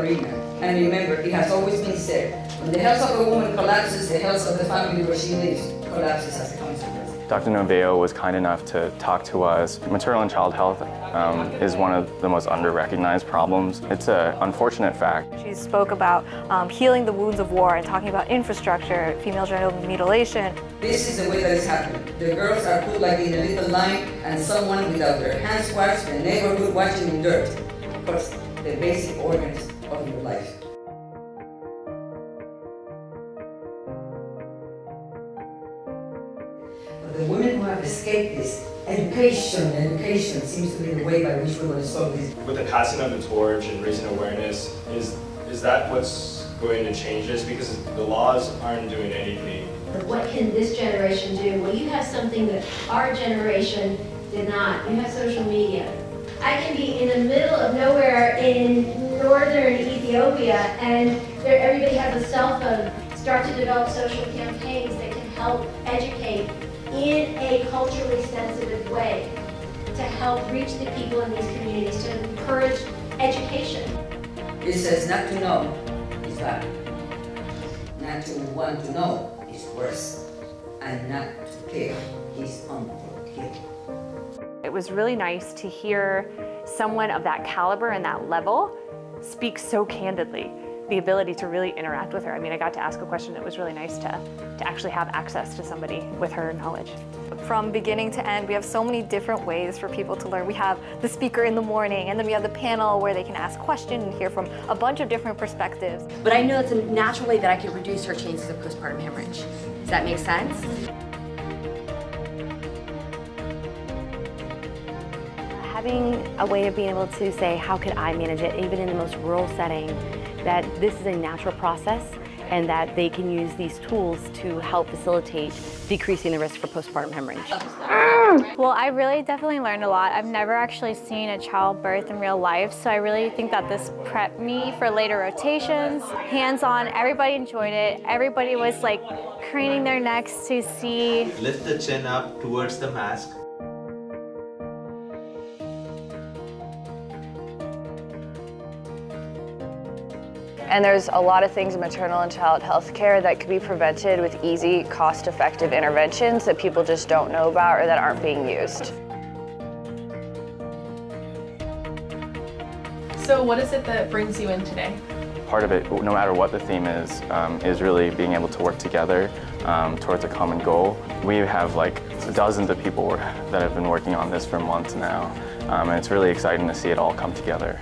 arena. And remember, it has always been said, when the health of a woman collapses, the health of the family where she lives collapses as a consequence. Dr. Novello was kind enough to talk to us. Maternal and child health um, is one of the most under-recognized problems. It's an unfortunate fact. She spoke about um, healing the wounds of war and talking about infrastructure, female genital mutilation. This is the way that it's happening. The girls are put like in a little line and someone without their hands washed, the neighborhood watching in dirt, puts the basic organs of your life. the women who have escaped this, education, education seems to be the way by which we're going to solve this. With the passing of the torch and raising awareness, is is that what's going to change this? Because the laws aren't doing anything. What can this generation do? Well, you have something that our generation did not. You have social media. I can be in the middle of nowhere in northern Ethiopia and there, everybody has a cell phone. Start to develop social campaigns that can help educate in a culturally sensitive way to help reach the people in these communities, to encourage education. It says not to know is bad. Not to want to know is worse. And not to care is unforgivable. It was really nice to hear someone of that caliber and that level speak so candidly the ability to really interact with her. I mean, I got to ask a question. It was really nice to, to actually have access to somebody with her knowledge. From beginning to end, we have so many different ways for people to learn. We have the speaker in the morning, and then we have the panel where they can ask questions and hear from a bunch of different perspectives. But I know it's a natural way that I can reduce her chances of postpartum hemorrhage. Does that make sense? Having a way of being able to say, how could I manage it, even in the most rural setting, that this is a natural process and that they can use these tools to help facilitate decreasing the risk for postpartum hemorrhage. Well, I really definitely learned a lot. I've never actually seen a childbirth in real life, so I really think that this prepped me for later rotations. Hands-on, everybody enjoyed it. Everybody was like craning their necks to see. Lift the chin up towards the mask. And there's a lot of things in maternal and child health care that could be prevented with easy, cost-effective interventions that people just don't know about or that aren't being used. So what is it that brings you in today? Part of it, no matter what the theme is, um, is really being able to work together um, towards a common goal. We have like dozens of people that have been working on this for months now, um, and it's really exciting to see it all come together.